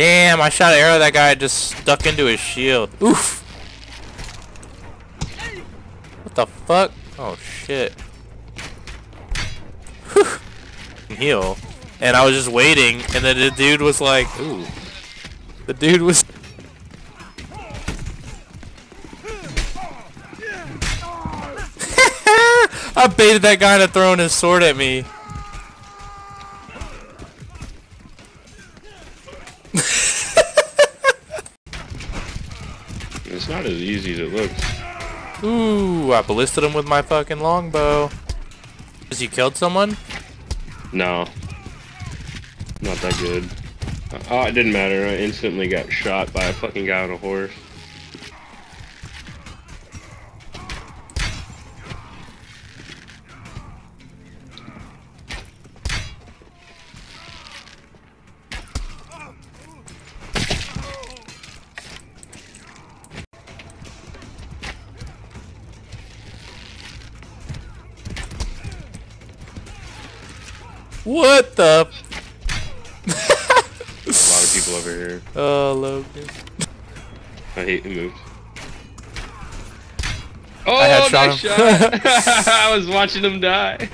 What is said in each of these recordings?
Damn, I shot an arrow that guy just stuck into his shield. Oof. What the fuck? Oh shit. Whew. Heal. And I was just waiting, and then the dude was like, ooh. The dude was... I baited that guy into throwing his sword at me. It's not as easy as it looks. Ooh, I ballisted him with my fucking longbow. Has he killed someone? No. Not that good. Oh, it didn't matter. I instantly got shot by a fucking guy on a horse. What the? a lot of people over here. Oh, Logan. I hate the move. Oh, I had nice shot shot! I was watching him die.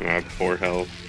I have four health.